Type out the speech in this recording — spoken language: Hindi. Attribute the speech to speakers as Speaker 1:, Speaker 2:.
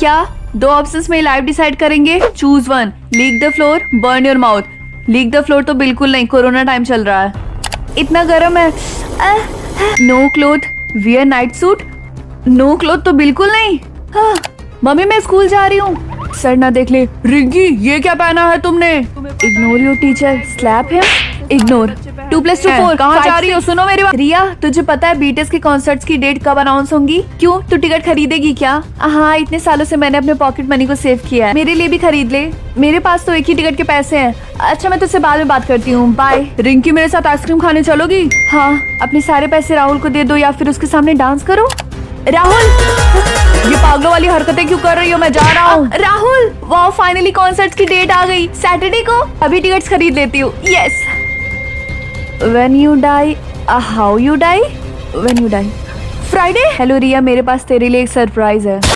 Speaker 1: क्या? दो ऑप्शंस में लाइव डिसाइड करेंगे. Choose one lick the floor burn your mouth lick the floor तो बिल्कुल नहीं कोरोना टाइम चल रहा है. इतना गर्म है. No cloth wear night suit no cloth तो बिल्कुल नहीं. हाँ, मम्मी मैं स्कूल जा रही हूँ. सर ना देख ले. रिंकी ये क्या पहना है तुमने? इग्नोर योर टीचर स्लैप है ignore two plus two four कहाँ जा रही हो? सुनो मेरी बात। रिया तुझे पता है बीटीएस के कॉन्सर्ट्स की डेट कब अनाउंस होंगी? क्यों? तू टिकट खरीदेगी क्या? हाँ इतने सालों से मैंने अपने पॉकेट मनी को सेव किया है। मेरे लिए भी खरीद ले। मेरे पास तो एक ही टिकट के पैसे हैं। अच्छा मैं तुझसे बाद में बात करती हूँ। बाय रिंकी मेरे साथ आइसक्रीम खाने चलोगी? हाँ। अपने सारे पैसे राहुल को दे दो या फिर उसके सामने डांस करो। राहुल! ये पागलों वाली हरकतें क्यों कर रही हो? मैं जा रहा हूँ। राहुल! वाह फाइनली कॉन्सर्ट की डेट आ गई। सैटरडे को? अभी टिकट्स खरीद लेती हूँ। Yes when you die uh, how you die when you die Friday hello Riya मेरे पास तेरे लिए एक सरप्राइज़ है